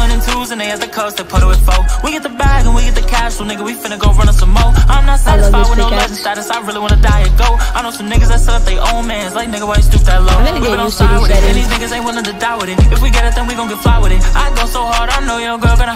was the nigga, I'm chillin' in twos and they at the coast, they put it with four. We get the bag and we get the cash, so nigga, we finna go run some more. I'm not satisfied with no legend status, I really wanna die and go. I know some niggas that set up their own mans, like nigga, why you stoop that low? Been on side with it, and these niggas ain't willing to die with it. If we get it, then we gon' get fly with it. I go so hard, I know your girl gonna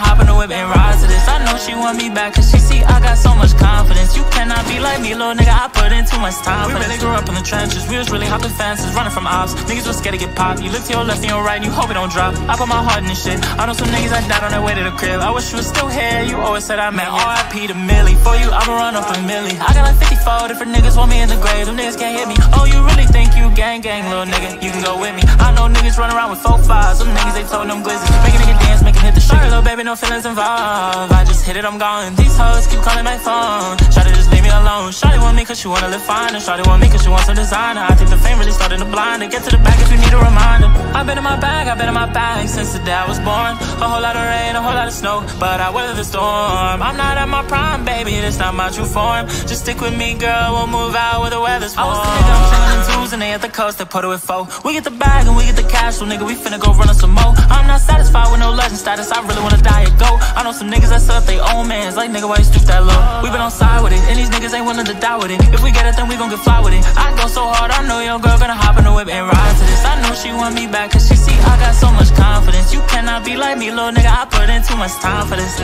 she want me back, cause she see I got so much confidence. You cannot be like me, little nigga, I put in too much time. We really grew up in the trenches, we was really hopping fences, running from ops. Niggas was scared to get popped. You look to your left and your right, and you hope it don't drop. I put my heart in this shit. I know some niggas that died on their way to the crib. I wish you was still here. You always said I meant RIP to Millie. For you, I'ma run up a milli. I got like 54 different niggas want me in the grave. Them niggas can't hit me. Oh, you really think you gang gang, little nigga? You can go with me. I know niggas run around with four fives. Some niggas they told them glizzy. Make a nigga dance, make him hit the shit. Sorry, little baby, no feelings involved. I just hit it, I'm gone. These hoes keep calling my phone. To just leave me alone. Shawty want me cause she wanna live fine. And Shawty want me cause she wants some designer. I think the fame really started to blind. To get to the back if you need a reminder. I've been in my bag, I've been in my bag since the day I was born. A whole lot of rain, a whole lot of snow, but I weather the storm. I'm not at my prime, baby, that's not my true form. Just stick with me, girl, we'll move out where the weather's warm. I was the nigga, I'm and they at the coast, they put it with four. We get the bag and we get the cash, so nigga, we finna go run some more. I'm not satisfied with no legend status, I really wanna die and go. I know some niggas that set up their own mans, like nigga, why you stoop that low? We been on side with it, and these niggas ain't willing to die with it. If we get it, then we gon' get fly with it. I go so hard, I know your girl gonna hop in the whip and ride to this. I know she want me back, cause she see I got so much confidence. You cannot be like me, little nigga, I put in too much time for this.